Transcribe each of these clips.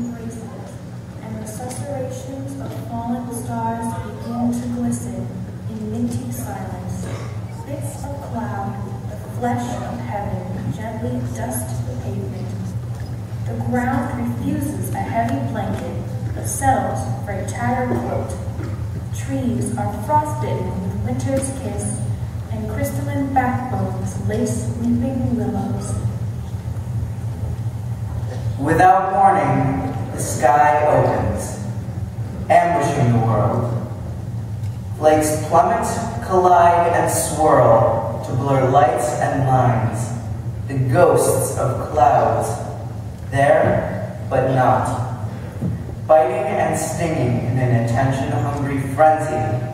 embraces, and the susurrations of fallen stars begin to glisten in minty silence. Bits of cloud, the flesh of heaven, gently dust the pavement. The ground refuses a heavy blanket, but settles for a tattered quilt. Trees are frostbitten with winter's kiss, and crystalline backbones lace weeping willows. Without sky opens, ambushing the world. Flakes plummet, collide, and swirl to blur lights and lines, the ghosts of clouds, there but not, biting and stinging in an attention-hungry frenzy.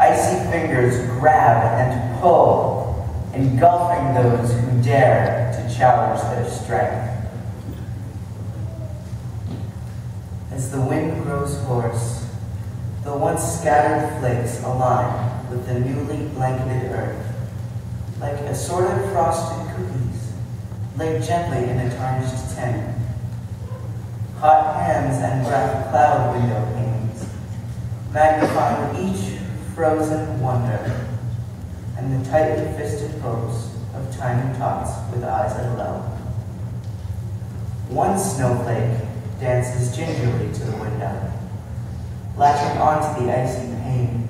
Icy fingers grab and pull, engulfing those who dare to challenge their strength. As the wind grows hoarse, the once scattered flakes align with the newly blanketed earth, like assorted frosted cookies laid gently in a tarnished tin. Hot hands and rough cloud window panes, magnifying each frozen wonder, and the tightly fisted hopes of tiny tots with eyes aglow. One snowflake dances gingerly to the window, latching onto the icy pane.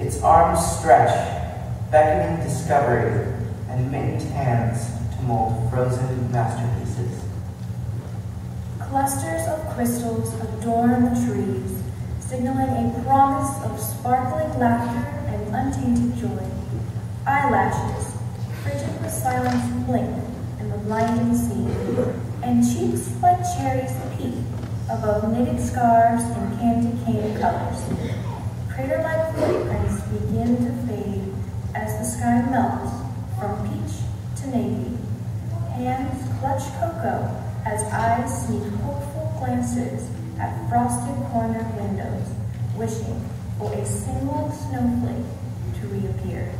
Its arms stretch, beckoning discovery, and mittened hands to mold frozen masterpieces. Clusters of crystals adorn the trees, signaling a promise of sparkling laughter and untainted joy. Eyelashes, frigid with silence, blink in the blinding scene, and cheeks like cherries peep above knitted scarves and candy cane colors. Crater-like footprints begin to fade as the sky melts from peach to navy. Hands clutch cocoa as eyes sneak hopeful glances at frosted corner windows, wishing for a single snowflake to reappear.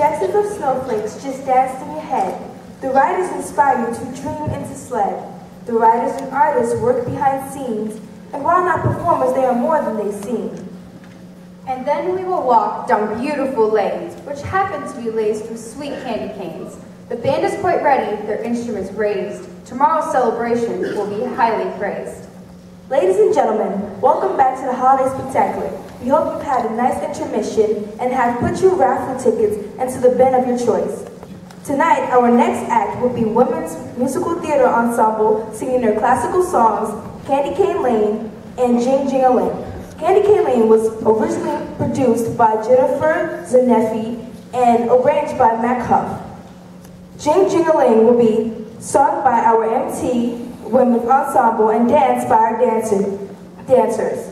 Projections of snowflakes just danced in your head. The writers inspire you to dream and to sled. The writers and artists work behind scenes, and while not performers, they are more than they seem. And then we will walk down beautiful lanes, which happen to be laced with sweet candy canes. The band is quite ready, their instruments raised. Tomorrow's celebration will be highly praised. Ladies and gentlemen, welcome back to the Holiday Spectacular. We hope you've had a nice intermission and have put your raffle tickets into the bin of your choice. Tonight, our next act will be Women's Musical Theater Ensemble singing their classical songs, Candy Cane Lane and Jing Jing Ling. Candy Cane Lane was originally produced by Jennifer Zanefi and arranged by Mac Huff. Jing Jing Ling will be sung by our MT Women's Ensemble and danced by our dancer, dancers.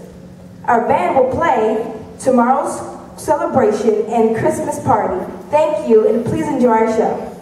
Our band will play tomorrow's celebration and Christmas party. Thank you, and please enjoy our show.